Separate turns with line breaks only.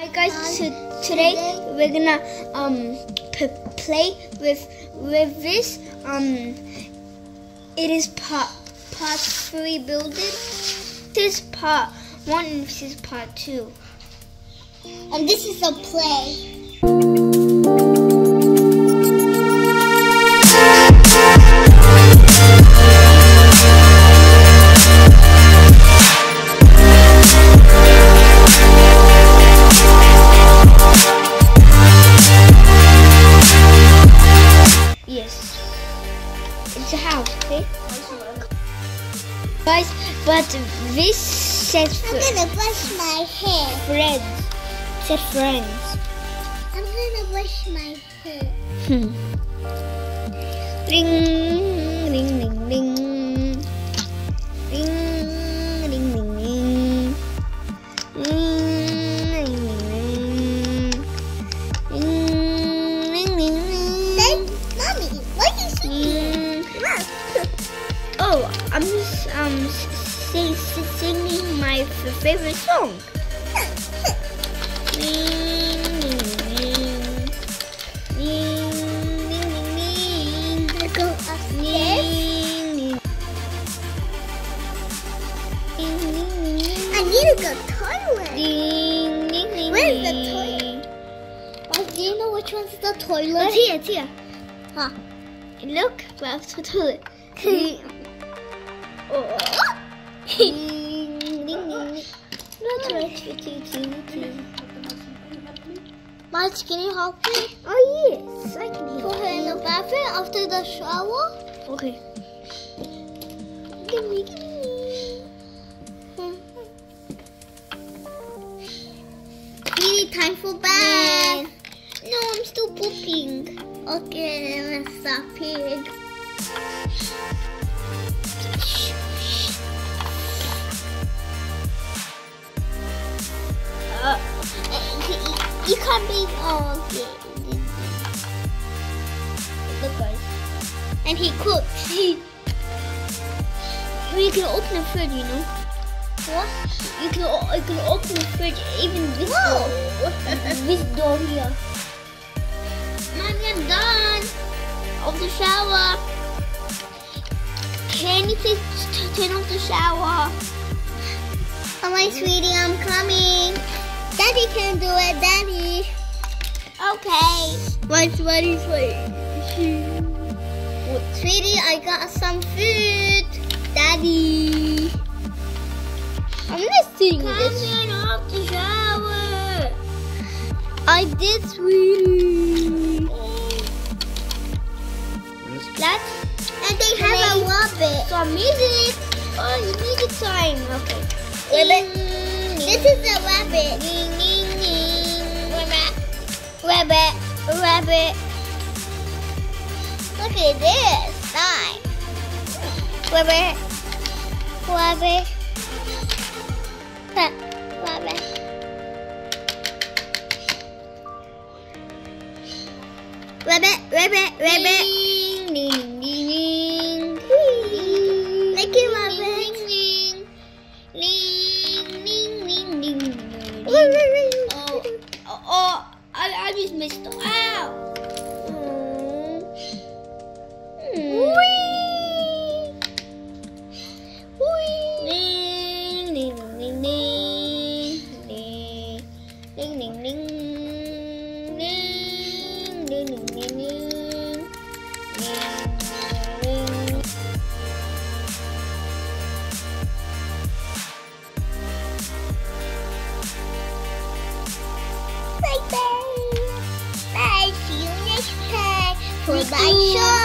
Hi guys, to, today we're gonna um play with with this um it is part part three building. This is part one this is part two.
And this is a play.
It's a house, okay? Guys, but this says
I'm gonna brush my hair.
friends. It says friends.
I'm gonna brush my hair.
Hmm. Ring, ring, ring, ring. Ring, I'm just um sing, sing, singing my favorite song. Ring, ring, ring. Ring, ring, ring, ring.
I go upstairs. I need to go toilet.
Ring, ring, ring,
Where's the toilet? Oh, do you know which one's the toilet?
it's here, it's here.
Huh.
Look, where's the toilet? Oh.
Marge, can you help me?
Oh yes, I can hear.
Put her in the bathroom after the shower.
Okay.
Gimme, gimme. Really time for bath.
No, I'm still pooping.
Okay, let's stop pig. Oh, okay.
look guys.
And he cooks.
you can open the fridge, you know.
What?
You can you can open the fridge even this
Whoa.
door. this door here.
Mommy, I'm done.
Of the shower. Can you please turn off the shower?
Oh, my sweetie, I'm coming.
Okay.
My sweetie, sweetie. Sweetie, I got some food. Daddy.
I'm listening to
Come
this.
turn off the shower. I did, sweetie.
Let's
And they have a rabbit.
some music. Oh, music time. Okay.
Rabbit.
Ding,
This is a rabbit. Rabbit. Rabbit. Rabbit. Look at this. Nice. Rabbit. Rabbit. Rabbit. Rabbit, rabbit, rabbit. Bye